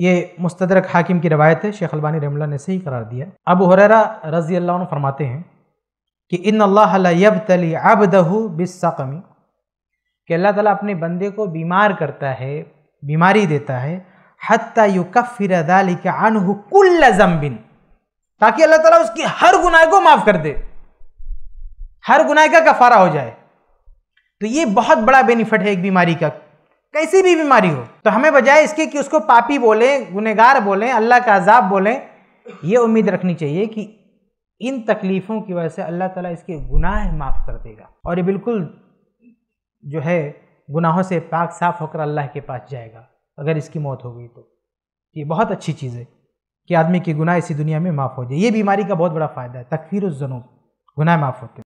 ये मुस्तरक हाकिम की रवायत है, शेख अलबानी रमला ने सही करार दिया। अब हुरैरा रज़ी अल्लाह फरमाते हैं कि इन अल्लाह तली अबदहू बिसमी कि अल्लाह ताला अपने बंदे को बीमार करता है, बीमारी देता है, हत्ता युकफ़िर दालिक अनहु कुल्ल जम्बिन, ताकि अल्लाह ताला उसकी हर गुनाह को माफ़ कर दे, हर गुनाह का कफारा हो जाए। तो ये बहुत बड़ा बेनिफिट है एक बीमारी का कैसी भी बीमारी हो तो हमें बजाय इसके कि उसको पापी बोले गुनेगार बोलें, अल्लाह का अजाब बोलें, ये उम्मीद रखनी चाहिए कि इन तकलीफ़ों की वजह से अल्लाह ताला इसके गुनाह माफ़ कर देगा। और ये बिल्कुल जो है, गुनाहों से पाक साफ़ होकर अल्लाह के पास जाएगा, अगर इसकी मौत हो गई तो। ये बहुत अच्छी चीज़ है कि आदमी के गुनाह इसी दुनिया में माफ़ हो जाए। ये बीमारी का बहुत बड़ा फ़ायदा है तकफीर जनूब, गुनाह माफ़ होते हैं।